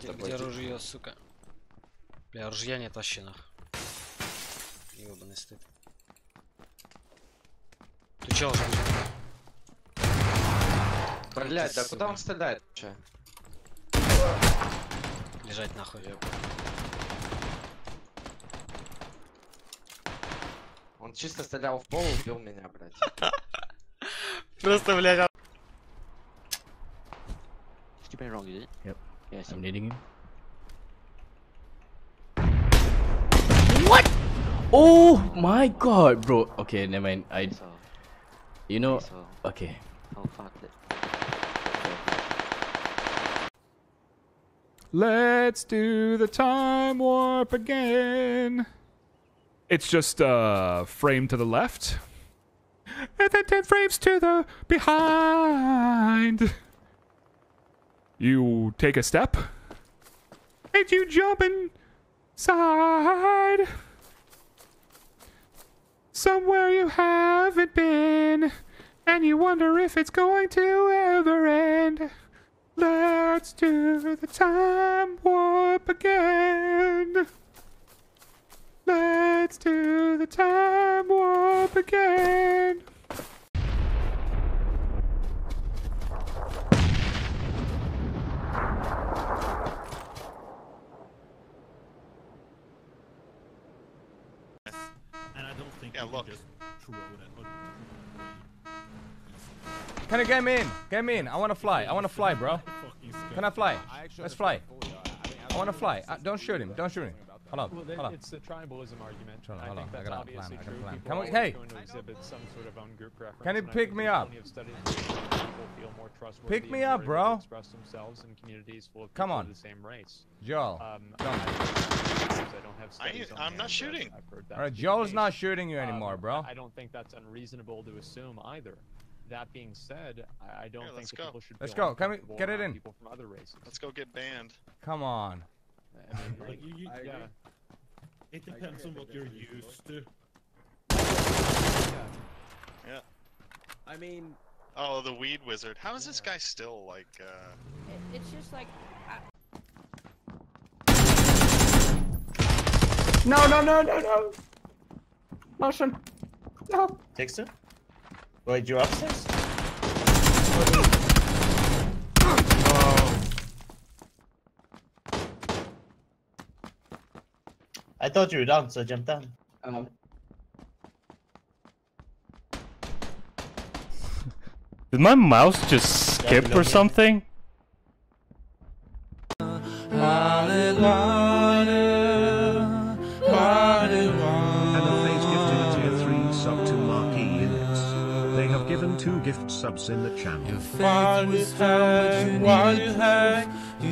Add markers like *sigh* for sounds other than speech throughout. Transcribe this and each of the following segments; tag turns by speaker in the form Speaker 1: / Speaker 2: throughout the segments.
Speaker 1: Где,
Speaker 2: такой.
Speaker 1: где ружье, сука? Бля, ружья нет вообще нах. Ёбаный стыд. Ты чё уже?
Speaker 2: Блять, да
Speaker 1: сука.
Speaker 2: куда он стреляет? Че?
Speaker 1: Лежать нахуй.
Speaker 2: Он чисто стрелял в пол, убил меня, блядь. *laughs*
Speaker 1: Просто, блядь,
Speaker 3: Keep it wrong, is it?
Speaker 4: Yep.
Speaker 3: Yes.
Speaker 4: I'm needing him. What? Oh my god, bro. Okay, never mind. I,
Speaker 3: So,
Speaker 4: you know,
Speaker 3: so,
Speaker 4: okay.
Speaker 3: how fuck it.
Speaker 5: Let's do the time warp again. It's just uh frame to the left. And then 10 frames to the behind. You take a step. And you jump inside. Somewhere you haven't been. And you wonder if it's going to ever end. Let's do the time warp again. Let's do the time warp again.
Speaker 6: And I don't think
Speaker 7: Yeah,
Speaker 6: you
Speaker 7: look.
Speaker 6: can just throw that. But
Speaker 8: Can you get me in? Get me in. I wanna fly. I wanna fly, bro. Can I fly? Let's fly. I wanna fly. Uh, don't shoot him. Don't shoot him. Hold on.
Speaker 9: Well,
Speaker 8: Hold on.
Speaker 9: it's the tribalism argument.
Speaker 8: Hold on,
Speaker 9: I think
Speaker 8: on. I
Speaker 9: that's
Speaker 8: a
Speaker 9: obviously
Speaker 8: plan, I got a
Speaker 9: true.
Speaker 8: plan.
Speaker 9: People
Speaker 8: Can we-
Speaker 9: are
Speaker 8: hey!
Speaker 9: going to exhibit some sort of own group preference.
Speaker 8: Can you pick me up?
Speaker 9: plenty of people feel more trustworthy
Speaker 8: Pick me up, bro.
Speaker 9: Express themselves in communities full of
Speaker 8: Come on.
Speaker 9: of the same race.
Speaker 8: Joel.
Speaker 9: Um, I, I don't have
Speaker 7: I-
Speaker 9: studies on
Speaker 7: I'm
Speaker 9: hand,
Speaker 7: not shooting.
Speaker 9: I've heard that
Speaker 8: Alright,
Speaker 9: to
Speaker 8: Joel's not shooting you
Speaker 9: Um,
Speaker 8: anymore, bro.
Speaker 9: I don't think that's unreasonable to assume either. That being said, I, I don't
Speaker 7: Yeah,
Speaker 9: think
Speaker 7: let's
Speaker 9: that
Speaker 7: go.
Speaker 9: people should
Speaker 8: Let's go. Can we-
Speaker 9: uncomfortable
Speaker 8: get it in.
Speaker 9: People from other races.
Speaker 7: Let's go get banned.
Speaker 8: Come on.
Speaker 9: I mean,
Speaker 6: like, *laughs*
Speaker 9: like,
Speaker 6: you, you,
Speaker 9: yeah.
Speaker 6: It depends on what you're used to.
Speaker 7: Yeah.
Speaker 10: I mean,
Speaker 7: Oh, the weed wizard. How is this guy still like? uh...
Speaker 11: It's just like
Speaker 10: no, no, no, no, no. Motion. No.
Speaker 12: Dexter? Wait, you're upstairs? I thought you were down, so I jumped down.
Speaker 10: Um, *laughs*
Speaker 5: Did my mouse just skip
Speaker 12: below
Speaker 5: or
Speaker 12: me.
Speaker 5: something?
Speaker 6: Subs in the channel.
Speaker 12: You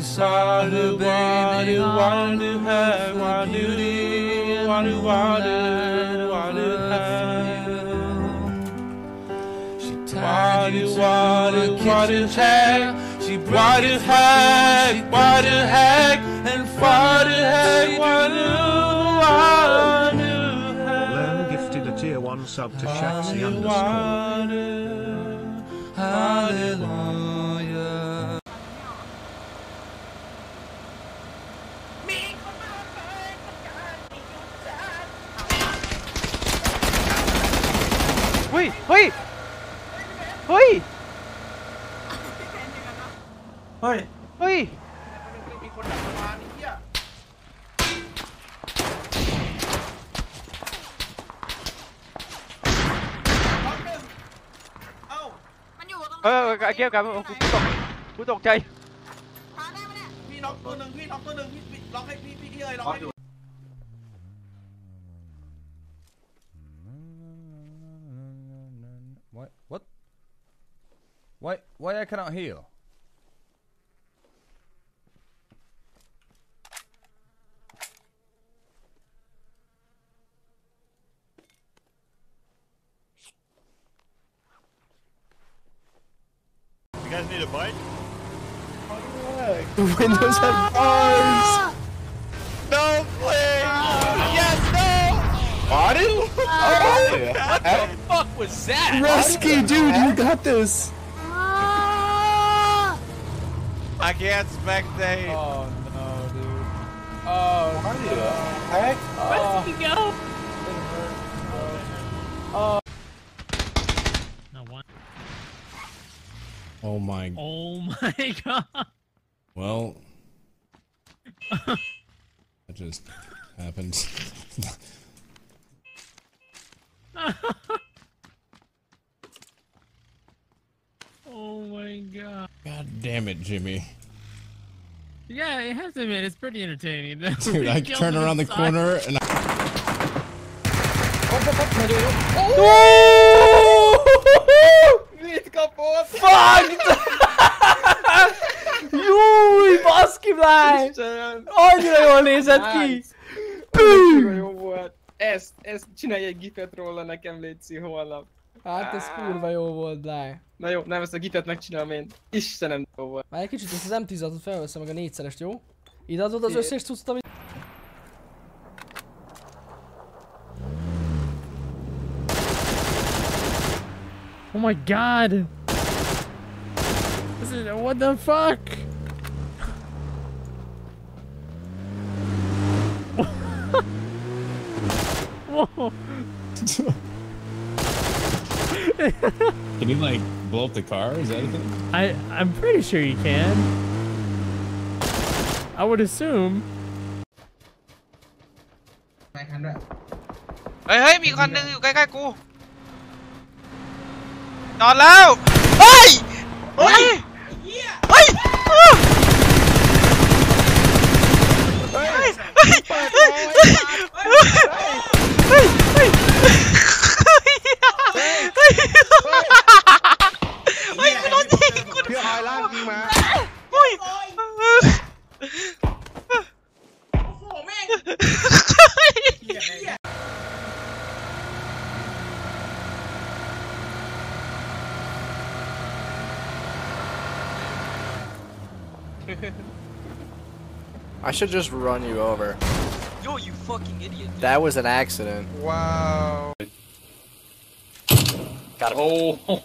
Speaker 12: saw the baby, what you have, what you did, what you wanted, what you have. What you wanted, what you had, she brought you heck, what you heck, and what you heck, what you wanted.
Speaker 6: Learn gifted a tier 1 sub to Shaxi underscore.
Speaker 12: Hallelujah.
Speaker 10: เออไอ้เกี่ยวกับกูตกกูตกใจ
Speaker 11: พาได้ไหมเนี่ย
Speaker 12: พี่น็อกตัวหนึ่งพี่น็อกตัวหนึ่งพี่ล็อกให้พี่พี่เอ้ยล็อกให้ดู
Speaker 8: What? What? Why? Why I cannot heal?
Speaker 7: Guys need a bite?
Speaker 4: The windows have bars!
Speaker 7: No, please! Yes, no!
Speaker 4: Audio?
Speaker 10: What the fuck was that?
Speaker 4: Rescue, dude, you got this!
Speaker 7: I can't spectate.
Speaker 12: Oh no, dude. Oh, what the heck?
Speaker 11: Where did he go?
Speaker 12: Uh, oh.
Speaker 11: No one.
Speaker 13: Oh my.
Speaker 11: Oh my *laughs* god.
Speaker 13: Well, that just happened. *laughs*
Speaker 11: oh my god.
Speaker 13: God damn it, Jimmy.
Speaker 11: Yeah, it has to admit, it's pretty entertaining. *laughs*
Speaker 13: Dude, I turn around the
Speaker 11: inside.
Speaker 13: corner and I.
Speaker 10: Mit kapott!
Speaker 4: Fuck! Júj, baszki!
Speaker 10: Istenem!
Speaker 4: Annyira jól nézett ki!
Speaker 10: Kurva jó volt. Ezt, ezt csinálj egy gifet róla nekem, Léci, holnap.
Speaker 4: Hát ez kurva jó volt, láj.
Speaker 10: Na jó, nem ezt a gifet megcsinálom én. Istenem, jó volt.
Speaker 4: Már egy kicsit ezt az M16-ot felveszem meg a négyszerest, jó? Ide adod az összes cuccot, amit...
Speaker 11: my god! This is what the fuck? *laughs* Whoa!
Speaker 13: Can you like blow up the car? Is that a thing?
Speaker 11: I I'm pretty sure you can. I would assume.
Speaker 10: ไปคันด้วย
Speaker 14: เฮ้ยเฮ้ยมีคันหนึงอยู่ใกล้ๆกู นอนแล้ว เฮ้ย เฮ้ย เฮ้ย เฮ้ย เฮ้ย เฮ้ย เฮ้ย
Speaker 15: I should just run you over.
Speaker 14: Yo, you fucking idiot.
Speaker 15: That was an accident.
Speaker 2: Wow.
Speaker 15: Got him.
Speaker 16: Oh.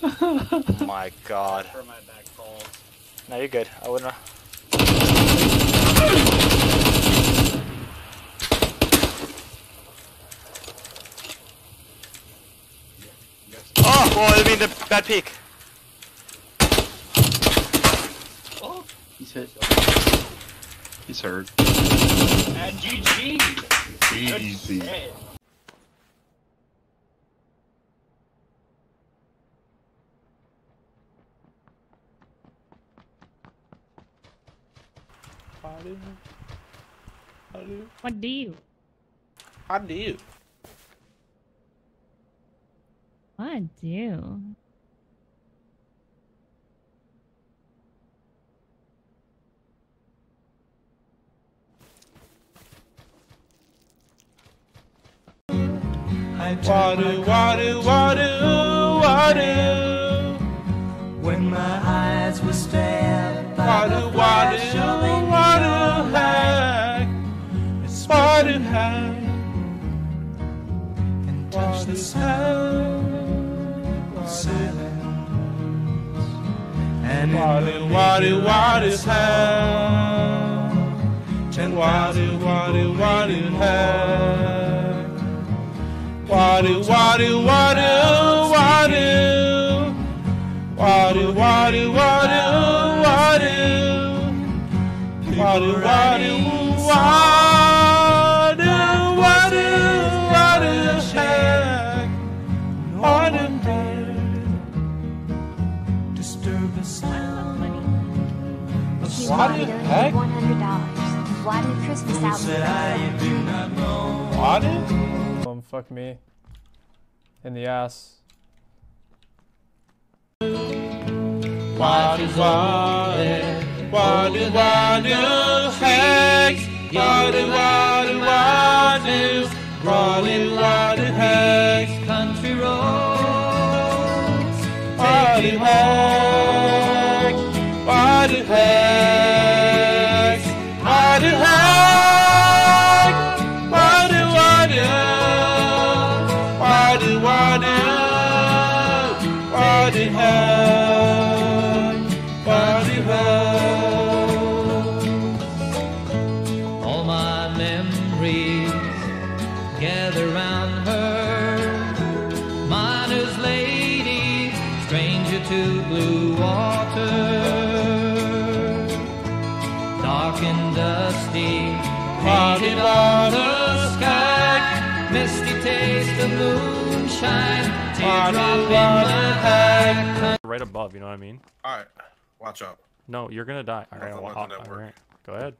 Speaker 16: *laughs*
Speaker 15: my god. No, you're good. I wouldn't. Oh, well, I mean the bad peak.
Speaker 16: Hit. He's hurt.
Speaker 12: And GG.
Speaker 16: Easy.
Speaker 11: What do you?
Speaker 16: How do you?
Speaker 11: What do?
Speaker 12: I wadu, wadu, wadu, wadu. When my eyes were stabbed by wadu, the flash wadu, of a wadu, hack. It's wadu, hack. And touch the sound of silence. And wadu, wadu, wadu, sound. And wadu, wadu, wadu, hack. Water, water, water, water. Water, water, water, water. Water, water, water, water, water, shack. Water, disturb the sound.
Speaker 11: She
Speaker 12: What
Speaker 11: bought
Speaker 12: the
Speaker 11: her
Speaker 12: heck?
Speaker 11: One hundred dollars. Water Christmas album.
Speaker 12: Said I do not know.
Speaker 9: Water? Um, fuck me in the ass.
Speaker 12: What is water? What is water? Hex. What is water? What is rolling water?
Speaker 17: Hex. Country roads. What is home.
Speaker 9: Right above, you know what I mean?
Speaker 18: Alright, watch out.
Speaker 9: No, you're gonna die.
Speaker 18: No,
Speaker 9: Alright,
Speaker 18: I'm
Speaker 9: well,
Speaker 18: not gonna
Speaker 9: all
Speaker 18: work.
Speaker 9: right, go ahead.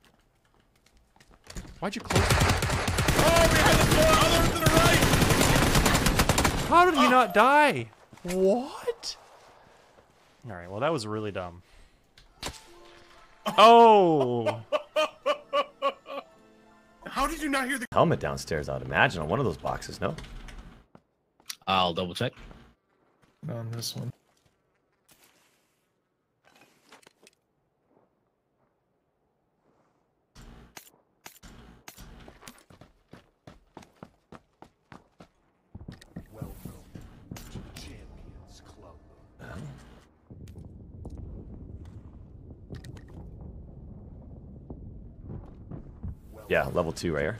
Speaker 9: Why'd you close? How did he ah. not die? What? Alright, well that was really dumb. *laughs* Oh!
Speaker 18: How did you not hear the
Speaker 19: Helmet downstairs, I'd imagine, on one of those boxes, no?
Speaker 20: I'll double check.
Speaker 18: On this one?
Speaker 19: Yeah, level two right here.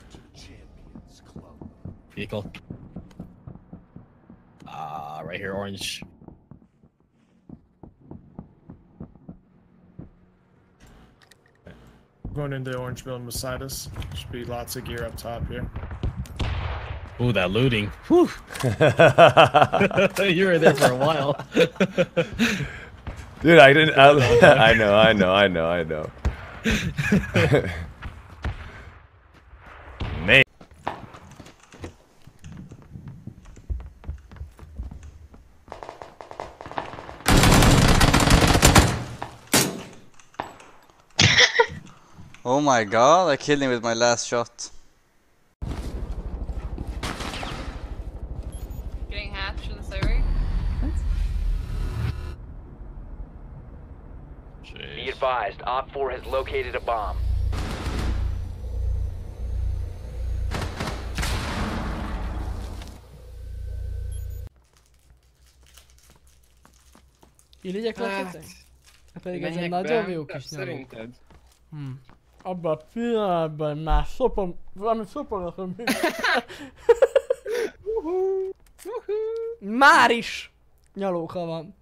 Speaker 20: Vehicle. Right here, orange.
Speaker 18: Going into the orange building beside us. Should be lots of gear up top here.
Speaker 20: Ooh, that looting. Whew. *laughs* you were there for a while. *laughs*
Speaker 19: Dude, I didn't. I, *laughs* I know, I know, I know, I know.
Speaker 21: My god, I killed him with my last shot.
Speaker 22: Getting hatched in the server.
Speaker 23: Be advised, Op 4 has located a bomb.
Speaker 4: Irigyek
Speaker 10: Hát,
Speaker 4: lehetek? Hát pedig ez egy
Speaker 10: menjek
Speaker 4: Abban a pillanatban már szopom, valami szopogatom. Már is nyalóka van.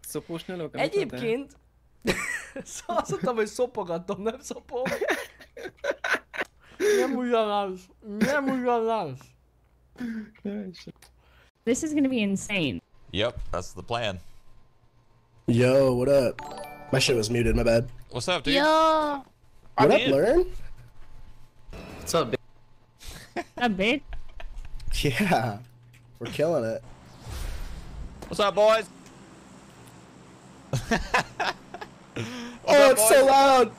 Speaker 10: Szopós nyalók?
Speaker 4: Egyébként... *laughs* szóval azt mondtam, hogy szopogatom, nem szopom. Nem ugyanaz. Nem ugyanaz.
Speaker 11: This is gonna be insane.
Speaker 13: Yep, that's the plan.
Speaker 24: Yo, what up? My shit was muted, my bad.
Speaker 13: What's up, dude?
Speaker 11: Yo.
Speaker 24: What
Speaker 13: I'm
Speaker 24: up,
Speaker 13: in.
Speaker 24: Learn?
Speaker 20: What's up,
Speaker 11: That big? *laughs*
Speaker 24: Yeah, we're killing it.
Speaker 13: What's up, boys? *laughs*
Speaker 24: oh, it's so loud!